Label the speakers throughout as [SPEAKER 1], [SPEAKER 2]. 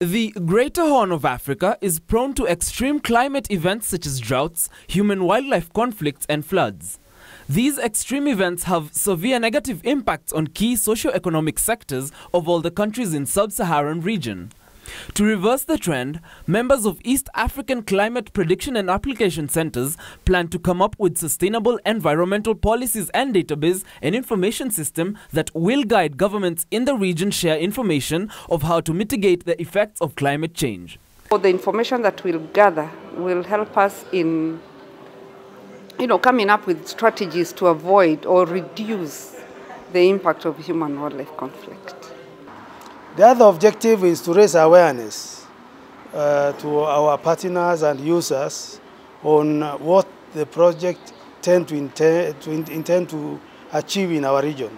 [SPEAKER 1] The Greater Horn of Africa is prone to extreme climate events such as droughts, human wildlife conflicts, and floods. These extreme events have severe negative impacts on key socio-economic sectors of all the countries in sub-Saharan region. To reverse the trend, members of East African Climate Prediction and Application Centers plan to come up with sustainable environmental policies and database and information system that will guide governments in the region share information of how to mitigate the effects of climate change.
[SPEAKER 2] So the information that we'll gather will help us in you know, coming up with strategies to avoid or reduce the impact of human wildlife conflict.
[SPEAKER 3] The other objective is to raise awareness uh, to our partners and users on what the project tend to intend, to intend to achieve in our region.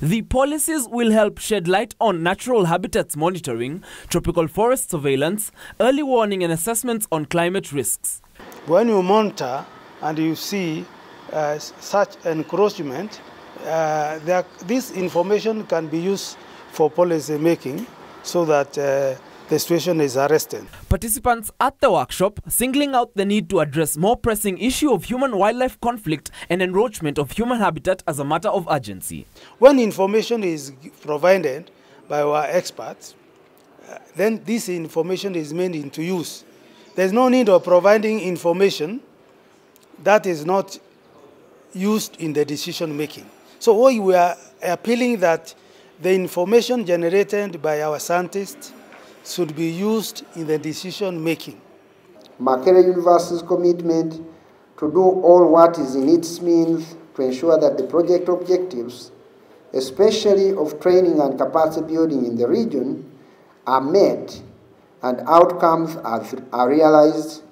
[SPEAKER 1] The policies will help shed light on natural habitats monitoring, tropical forest surveillance, early warning and assessments on climate risks.
[SPEAKER 3] When you monitor and you see uh, such encroachment, uh, there, this information can be used for policy making so that uh, the situation is arrested.
[SPEAKER 1] Participants at the workshop singling out the need to address more pressing issue of human-wildlife conflict and encroachment of human habitat as a matter of urgency.
[SPEAKER 3] When information is provided by our experts, uh, then this information is made into use. There's no need of providing information that is not used in the decision making. So we are appealing that the information generated by our scientists should be used in the decision making.
[SPEAKER 4] makere University's commitment to do all what is in its means to ensure that the project objectives, especially of training and capacity building in the region, are met and outcomes are, are realized